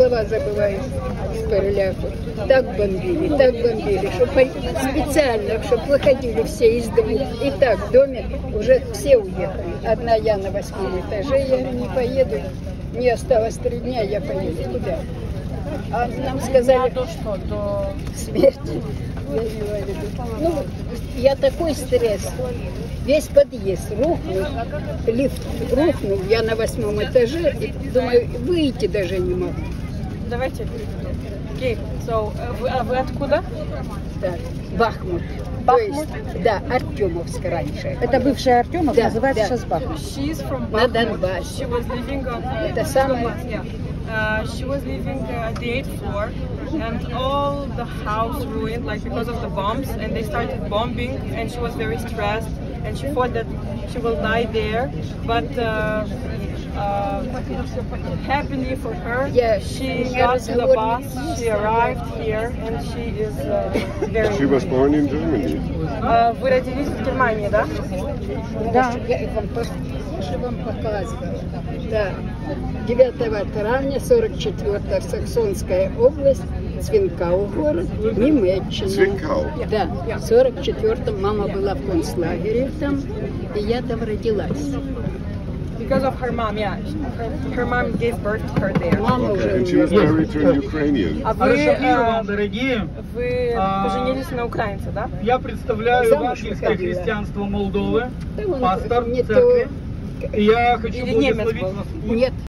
слова забываешь с переляку. Так бомбили, так бомбили, что по- специально, чтобы выходили все из дома. И так в доме уже все уехали. Одна я на восьмом этаже, я не поеду. Мне осталось три дня, я поеду. Куда? А нам сказали, До что? До... смерть. Я имела в виду. Ну, я такой стресс. Весь подъезд рухнул, лифт рухнул, я на восьмом этаже, и думаю, выйти даже не могу. Давайте я переведу. Окей, so, э, вы, а вы откуда? Так, Бахмут. Бахмут? То есть, да, Артемовск раньше. Это бывшая Артемов, Да, называется да. сейчас Бахмут. She's from На Bakhmut. Донбассе. She was living on Это самое- Yeah. Uh, she was living uh, at the eighth floor, and all the house ruined, like because of the bombs. And they started bombing, and she was very stressed, and she thought that she will die there. But uh, uh, happily for her, Yeah, she got to the bus. She arrived here, and she is uh, very. She was born in Germany. Uh, вы родились в Германии, да? Да. Я вам, вам показывала. Да. 9 травня 44 Саксонская область, Цвинкау город, Немеччина. Цвинкау? Да, в 44-м мама была в концлагере там, и я там родилась. Because of her mom, yeah. Her, her mom gave birth to her there. Мама уже Okay, and she was married to an Ukrainian. А вы, Хорошо, э, вам, дорогие. вы А, поженились на украинце, да? Я представляю евангельское христианство Молдовы, пастор церкви. я хочу благословить вас. нет,